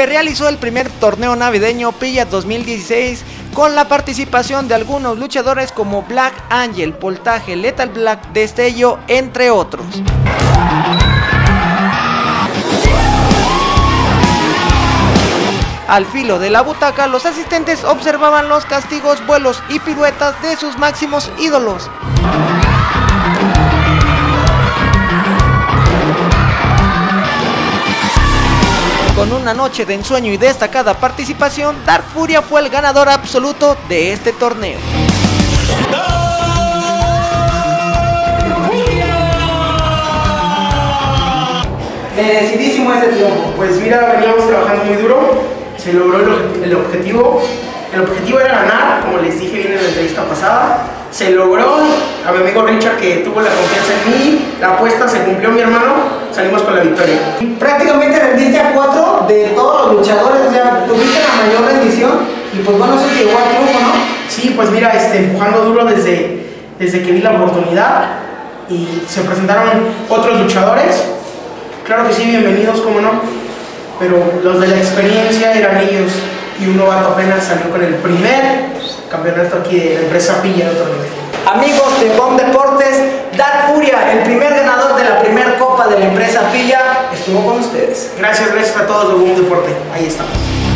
se realizó el primer torneo navideño Pilla 2016 con la participación de algunos luchadores como Black Angel, Voltaje, Lethal Black, Destello, entre otros. Al filo de la butaca, los asistentes observaban los castigos, vuelos y piruetas de sus máximos ídolos. Con una noche de ensueño y destacada participación, Dark Furia fue el ganador absoluto de este torneo. Merecidísimo este triunfo. Pues mira, veníamos trabajando muy duro, se logró el, el objetivo. El objetivo era ganar, como les dije bien en la entrevista pasada se logró, a mi amigo Richard que tuvo la confianza en mí, la apuesta se cumplió mi hermano, salimos con la victoria. Prácticamente rendiste a cuatro de todos los luchadores, o sea, tuviste la mayor rendición y pues bueno, se llegó al triunfo, ¿no? Sí, pues mira, este, empujando duro desde, desde que vi la oportunidad y se presentaron otros luchadores, claro que sí, bienvenidos, como no, pero los de la experiencia eran ellos y un novato apenas salió con el primer campeonato aquí de la empresa Pilla de otro nivel. Amigos de BOM Deportes, Dark Furia, el primer ganador de la primera copa de la empresa Pilla, estuvo con ustedes. Gracias, gracias a todos de BOM Deporte. Ahí estamos.